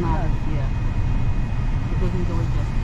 Yeah. It doesn't go against